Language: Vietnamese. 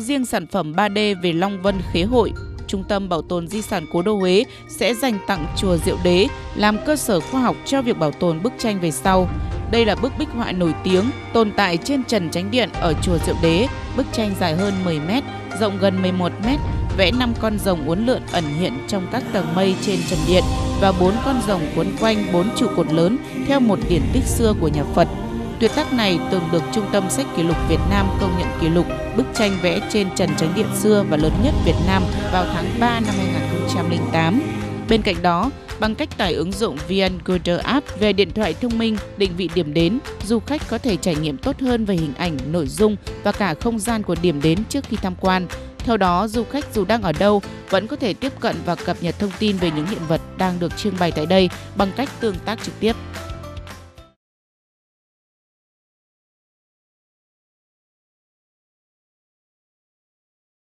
Riêng sản phẩm 3D về Long Vân Khế Hội, Trung tâm Bảo tồn Di sản Cố đô Huế sẽ dành tặng chùa Diệu Đế làm cơ sở khoa học cho việc bảo tồn bức tranh về sau. Đây là bức bích họa nổi tiếng tồn tại trên trần tránh điện ở chùa Diệu Đế. Bức tranh dài hơn 10 m, rộng gần 11 m, vẽ 5 con rồng uốn lượn ẩn hiện trong các tầng mây trên trần điện và 4 con rồng quấn quanh 4 trụ cột lớn theo một điển tích xưa của nhà Phật. Tuyệt tác này từng được Trung tâm Sách Kỷ lục Việt Nam công nhận kỷ lục bức tranh vẽ trên trần tránh điện xưa và lớn nhất Việt Nam vào tháng 3 năm 2008. Bên cạnh đó, bằng cách tải ứng dụng VN Gooder App về điện thoại thông minh định vị điểm đến, du khách có thể trải nghiệm tốt hơn về hình ảnh, nội dung và cả không gian của điểm đến trước khi tham quan. Theo đó, du khách dù đang ở đâu vẫn có thể tiếp cận và cập nhật thông tin về những hiện vật đang được trưng bày tại đây bằng cách tương tác trực tiếp.